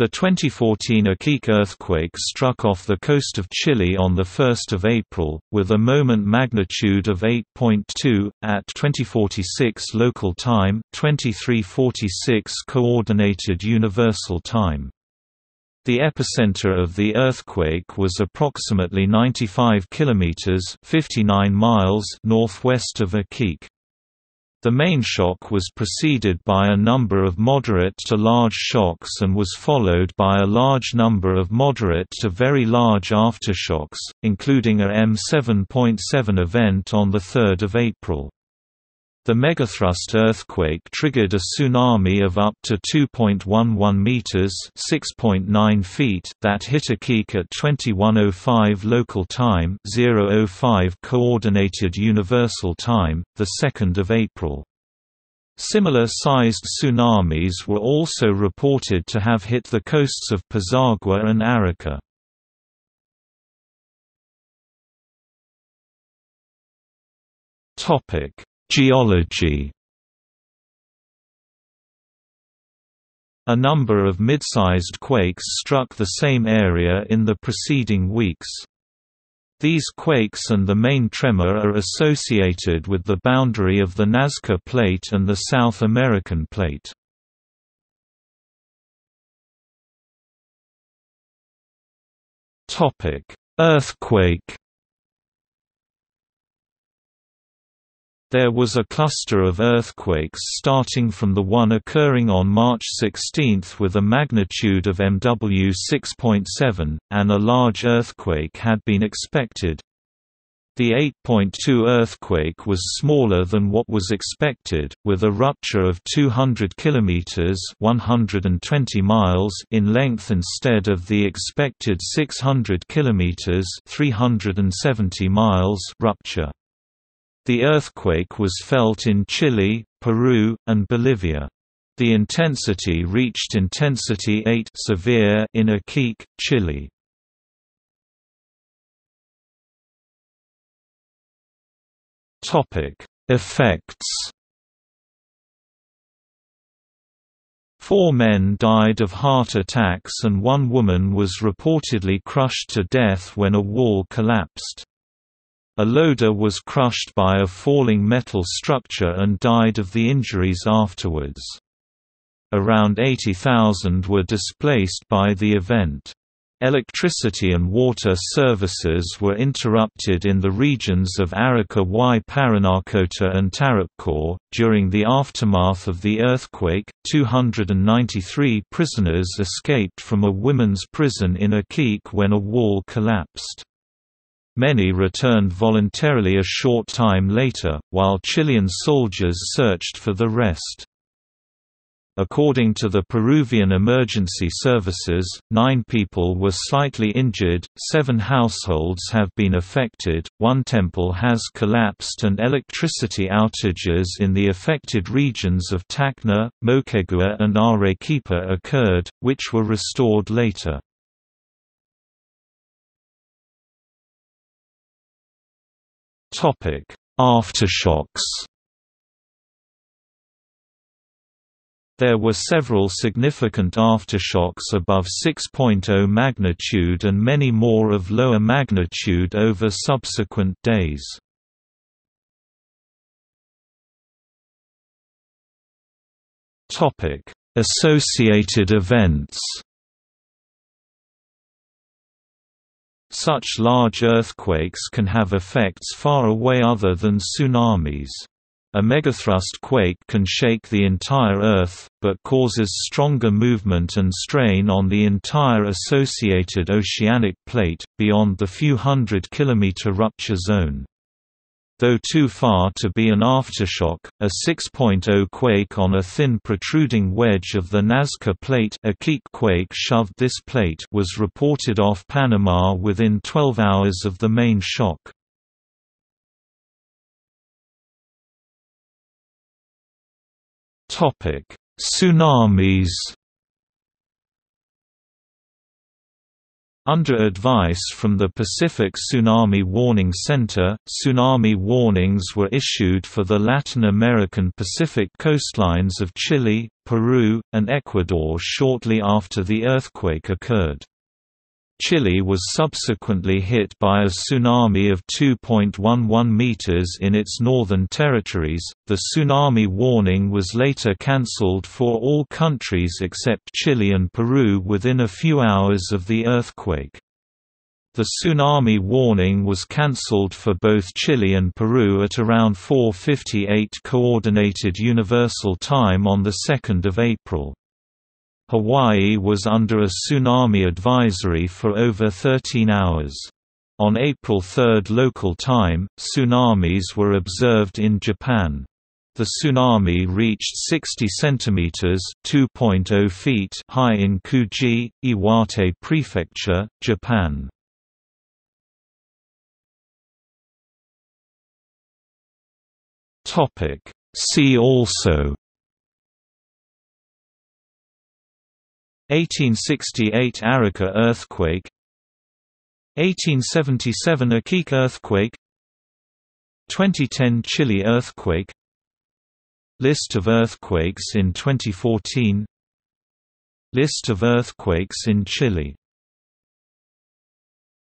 The 2014 Iquique earthquake struck off the coast of Chile on 1 April, with a moment magnitude of 8.2, at 2046 local time 2346 Coordinated Universal Time. The epicenter of the earthquake was approximately 95 kilometers (59 miles) northwest of Iquique. The main shock was preceded by a number of moderate to large shocks and was followed by a large number of moderate to very large aftershocks, including a M7.7 event on 3 April. The megathrust earthquake triggered a tsunami of up to 2.11 meters (6.9 feet) that hit Iquique at 21:05 local time, 0:05 coordinated universal time, the 2nd of April. Similar sized tsunamis were also reported to have hit the coasts of Pisagua and Arica. Topic Geology A number of mid-sized quakes struck the same area in the preceding weeks. These quakes and the main tremor are associated with the boundary of the Nazca Plate and the South American Plate. Earthquake There was a cluster of earthquakes starting from the one occurring on March 16 with a magnitude of MW 6.7, and a large earthquake had been expected. The 8.2 earthquake was smaller than what was expected, with a rupture of 200 km 120 miles in length instead of the expected 600 km 370 miles rupture. The earthquake was felt in Chile, Peru, and Bolivia. The intensity reached intensity 8 severe in Iquique, Chile. Topic: Effects. Four men died of heart attacks and one woman was reportedly crushed to death when a wall collapsed. A loader was crushed by a falling metal structure and died of the injuries afterwards. Around 80,000 were displaced by the event. Electricity and water services were interrupted in the regions of Arica y Parinacota and Tarapacá. During the aftermath of the earthquake, 293 prisoners escaped from a women's prison in Iquique when a wall collapsed. Many returned voluntarily a short time later, while Chilean soldiers searched for the rest. According to the Peruvian Emergency Services, nine people were slightly injured, seven households have been affected, one temple has collapsed and electricity outages in the affected regions of Tacna, Moquegua and Arequipa occurred, which were restored later. Topic: Aftershocks. There were several significant aftershocks above 6.0 magnitude and many more of lower magnitude over subsequent days. Associated events. Such large earthquakes can have effects far away other than tsunamis. A megathrust quake can shake the entire Earth, but causes stronger movement and strain on the entire associated oceanic plate, beyond the few hundred kilometer rupture zone. Though too far to be an aftershock, a 6.0 quake on a thin protruding wedge of the Nazca Plate a quake shoved this plate was reported off Panama within 12 hours of the main shock. Tsunamis Under advice from the Pacific Tsunami Warning Center, tsunami warnings were issued for the Latin American Pacific coastlines of Chile, Peru, and Ecuador shortly after the earthquake occurred. Chile was subsequently hit by a tsunami of 2.11 meters in its northern territories. The tsunami warning was later cancelled for all countries except Chile and Peru within a few hours of the earthquake. The tsunami warning was cancelled for both Chile and Peru at around 4:58 coordinated universal time on the 2nd of April. Hawaii was under a tsunami advisory for over 13 hours. On April 3 local time, tsunamis were observed in Japan. The tsunami reached 60 centimeters (2.0 feet) high in Kuji, Iwate Prefecture, Japan. Topic: See also 1868 Arica earthquake. 1877 Iquique earthquake. 2010 Chile earthquake. List of earthquakes in 2014 List of earthquakes in Chile